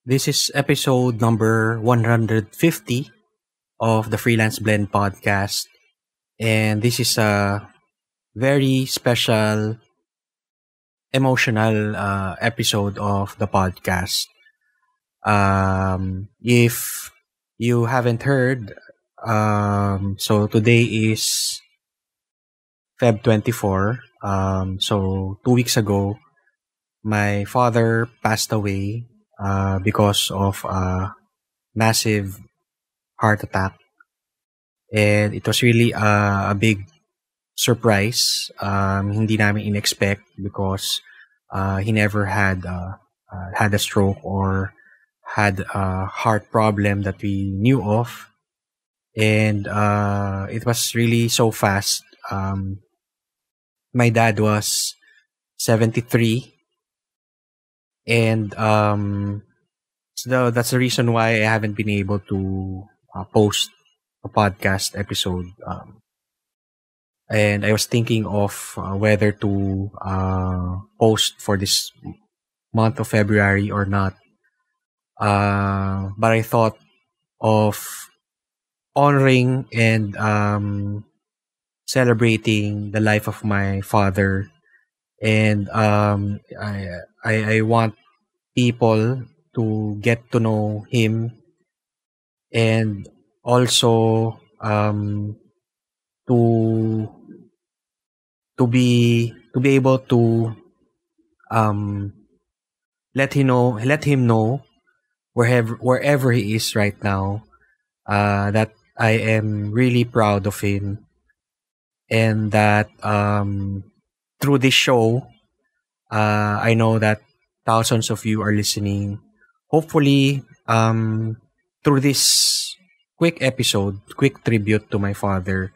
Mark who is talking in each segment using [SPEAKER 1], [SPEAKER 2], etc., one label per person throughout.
[SPEAKER 1] This is episode number 150 of the Freelance Blend podcast. And this is a very special, emotional uh, episode of the podcast. Um, if you haven't heard, um, so today is Feb 24. Um, so two weeks ago, my father passed away uh, because of a massive heart attack. And it was really a, a big surprise. Um, hindi namin in-expect because uh, he never had uh, uh, had a stroke or had a heart problem that we knew of. And uh, it was really so fast. Um, my dad was 73 and um, so that's the reason why I haven't been able to uh, post a podcast episode. Um, and I was thinking of uh, whether to uh, post for this month of February or not. Uh, but I thought of honoring and um, celebrating the life of my father and um, I, I I want people to get to know him and also um, to to be to be able to um, let him know let him know wherever wherever he is right now uh, that I am really proud of him and that um, through this show, uh, I know that thousands of you are listening. Hopefully, um, through this quick episode, quick tribute to my father,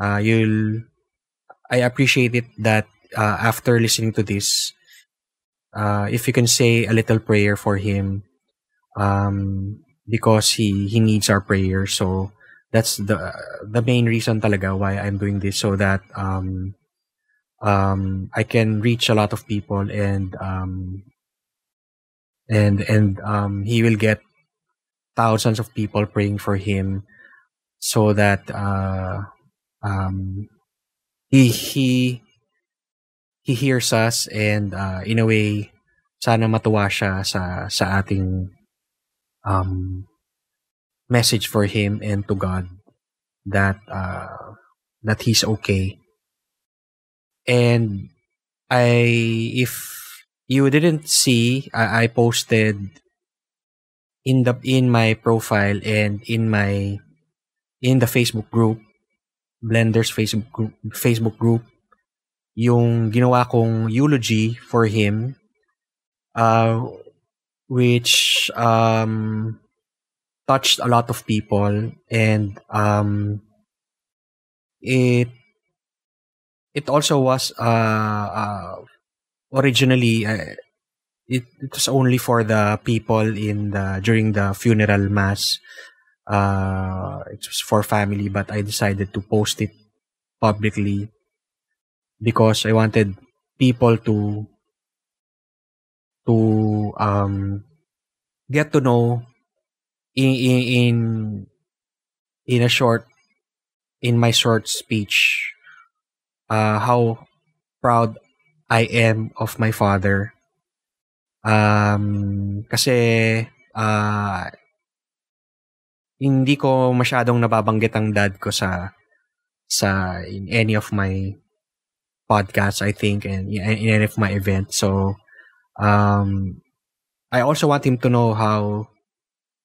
[SPEAKER 1] uh, you'll. I appreciate it that uh, after listening to this, uh, if you can say a little prayer for him, um, because he he needs our prayer. So that's the the main reason talaga why I'm doing this so that um um, I can reach a lot of people and um, and and um, he will get thousands of people praying for him so that uh, um, he he he hears us and uh, in a way sana matuwa siya sa sa ating um, message for him and to God that uh, that he's okay. And I if you didn't see I, I posted in the in my profile and in my in the Facebook group Blenders Facebook group, Facebook group yung ginawa kong eulogy for him uh which um touched a lot of people and um it it also was uh, uh originally uh, it, it was only for the people in the during the funeral mass. Uh it was for family but i decided to post it publicly because i wanted people to to um get to know in in in in a short in my short speech uh, how proud I am of my father. Um, kasi uh, hindi ko masyadong nababanggit ang dad ko sa sa in any of my podcasts I think and in, any of my events. So um, I also want him to know how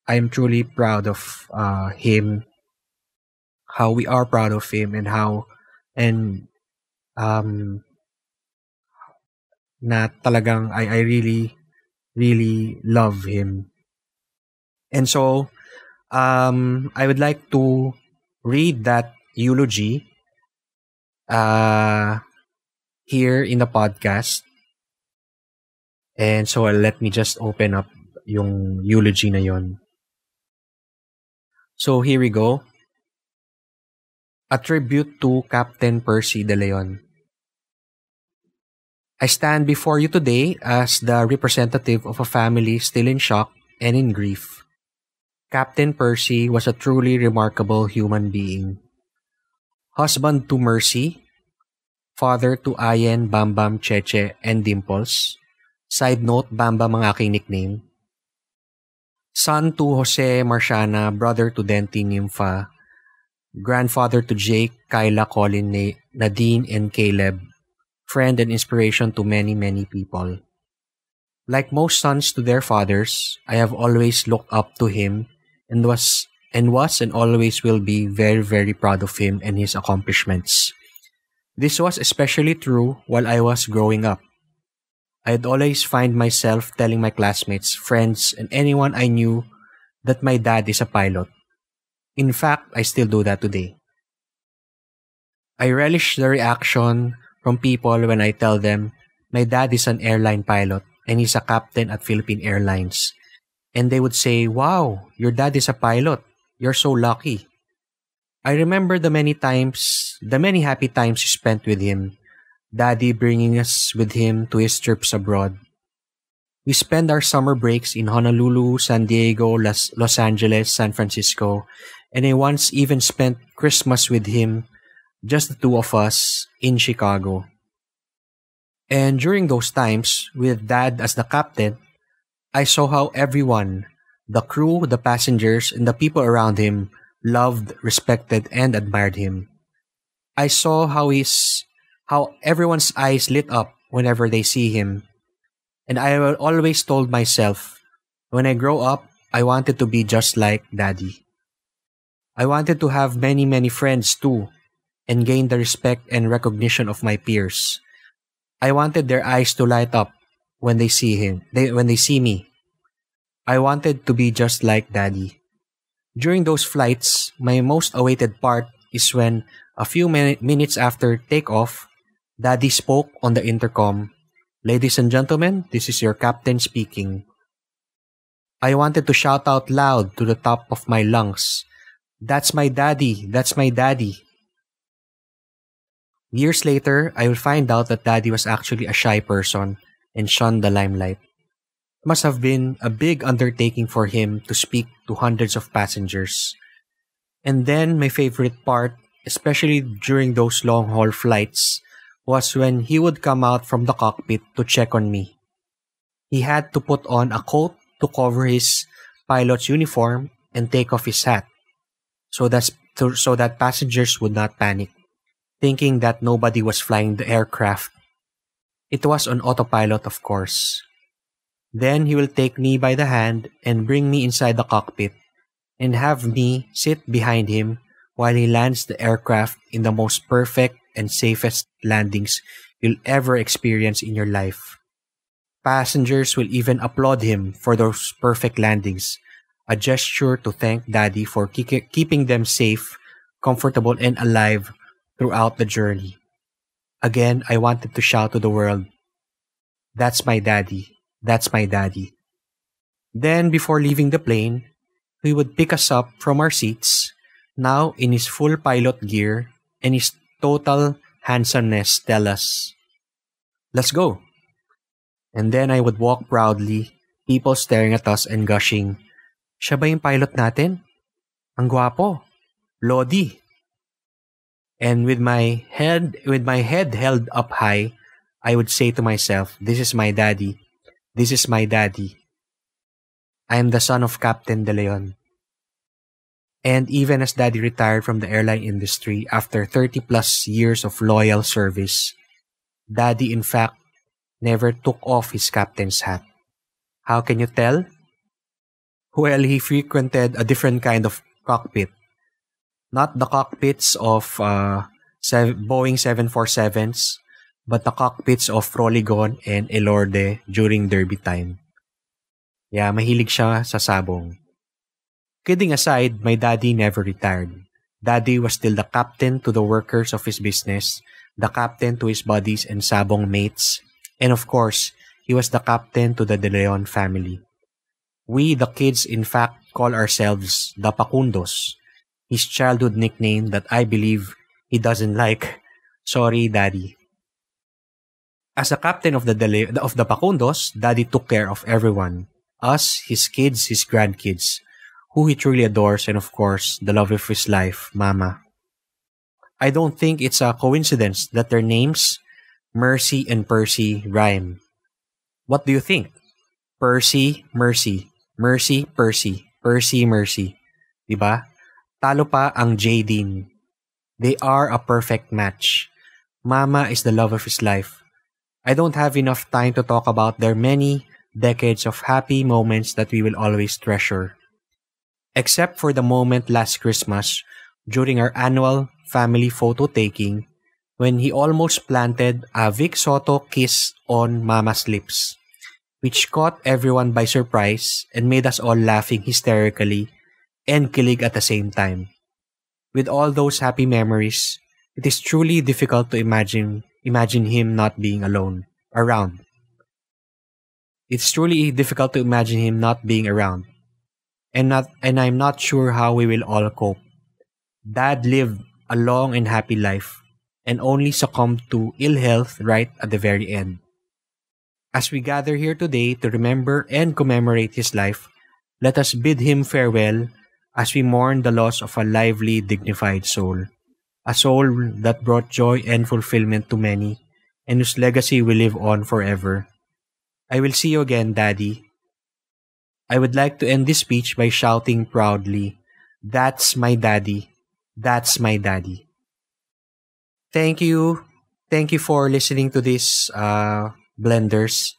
[SPEAKER 1] I'm truly proud of uh, him, how we are proud of him, and how and um, na talagang I, I really, really love him. And so, um, I would like to read that eulogy uh, here in the podcast. And so, let me just open up yung eulogy na yon. So, here we go. A tribute to Captain Percy De Leon. I stand before you today as the representative of a family still in shock and in grief. Captain Percy was a truly remarkable human being. Husband to Mercy, father to Ayen, Bambam, Cheche, and Dimples. Side note, Bambam ang aking nickname. Son to Jose Marciana, brother to Denti Nympha, grandfather to Jake, Kyla, Colin, Nadine, and Caleb, friend and inspiration to many, many people. Like most sons to their fathers, I have always looked up to him and was and was and always will be very, very proud of him and his accomplishments. This was especially true while I was growing up. I'd always find myself telling my classmates, friends, and anyone I knew that my dad is a pilot. In fact, I still do that today. I relish the reaction from people when I tell them my dad is an airline pilot and he's a captain at Philippine Airlines. And they would say, Wow, your dad is a pilot. You're so lucky. I remember the many times, the many happy times we spent with him, daddy bringing us with him to his trips abroad. We spend our summer breaks in Honolulu, San Diego, Los Angeles, San Francisco, and I once even spent Christmas with him, just the two of us, in Chicago. And during those times, with Dad as the captain, I saw how everyone, the crew, the passengers, and the people around him, loved, respected, and admired him. I saw how his, how everyone's eyes lit up whenever they see him. And I always told myself, when I grow up, I wanted to be just like Daddy. I wanted to have many, many friends too, and gain the respect and recognition of my peers. I wanted their eyes to light up when they see him, they, when they see me. I wanted to be just like Daddy. During those flights, my most awaited part is when, a few min- minutes after takeoff, Daddy spoke on the intercom. Ladies and gentlemen, this is your captain speaking. I wanted to shout out loud to the top of my lungs that's my daddy. That's my daddy. Years later, I will find out that daddy was actually a shy person and shunned the limelight. It must have been a big undertaking for him to speak to hundreds of passengers. And then my favorite part, especially during those long haul flights, was when he would come out from the cockpit to check on me. He had to put on a coat to cover his pilot's uniform and take off his hat so that so that passengers would not panic, thinking that nobody was flying the aircraft. It was on autopilot, of course. Then he will take me by the hand and bring me inside the cockpit and have me sit behind him while he lands the aircraft in the most perfect and safest landings you'll ever experience in your life. Passengers will even applaud him for those perfect landings a gesture to thank Daddy for ke- keeping them safe, comfortable, and alive throughout the journey. Again, I wanted to shout to the world, That's my daddy. That's my daddy. Then, before leaving the plane, he would pick us up from our seats, now in his full pilot gear and his total handsomeness, tell us, Let's go. And then I would walk proudly, people staring at us and gushing, Siya ba yung pilot natin? Ang gwapo. Lodi. And with my head with my head held up high, I would say to myself, this is my daddy. This is my daddy. I am the son of Captain De Leon. And even as daddy retired from the airline industry after 30 plus years of loyal service, daddy in fact never took off his captain's hat. How can you tell? Well, he frequented a different kind of cockpit. Not the cockpits of uh, Boeing 747s, but the cockpits of Roligon and Elorde during derby time. Yeah, mahilig siya sa sabong. Kidding aside, my daddy never retired. Daddy was still the captain to the workers of his business, the captain to his buddies and sabong mates, and of course, he was the captain to the De Leon family. We, the kids, in fact, call ourselves the Pacundos, his childhood nickname that I believe he doesn't like. Sorry, Daddy. As a captain of the Dele- of the Pacundos, Daddy took care of everyone. us, his kids, his grandkids, who he truly adores, and of course, the love of his life, Mama. I don't think it's a coincidence that their names, Mercy and Percy, rhyme. What do you think? Percy, Mercy. Mercy, Percy. Percy, Mercy. Diba? Talo pa ang J. Dean. They are a perfect match. Mama is the love of his life. I don't have enough time to talk about their many decades of happy moments that we will always treasure. Except for the moment last Christmas during our annual family photo taking when he almost planted a Vic Soto kiss on Mama's lips which caught everyone by surprise and made us all laughing hysterically and kilig at the same time. With all those happy memories, it is truly difficult to imagine imagine him not being alone around. It's truly difficult to imagine him not being around. And not and I'm not sure how we will all cope. Dad lived a long and happy life and only succumbed to ill health right at the very end. As we gather here today to remember and commemorate his life, let us bid him farewell as we mourn the loss of a lively, dignified soul. A soul that brought joy and fulfillment to many, and whose legacy will live on forever. I will see you again, Daddy. I would like to end this speech by shouting proudly, That's my daddy. That's my daddy. Thank you. Thank you for listening to this uh, blenders.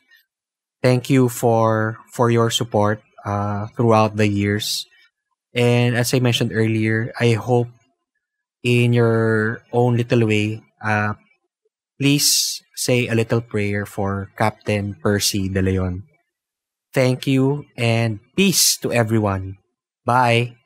[SPEAKER 1] Thank you for for your support uh, throughout the years. And as I mentioned earlier, I hope in your own little way, uh, please say a little prayer for Captain Percy De Leon. Thank you and peace to everyone. Bye.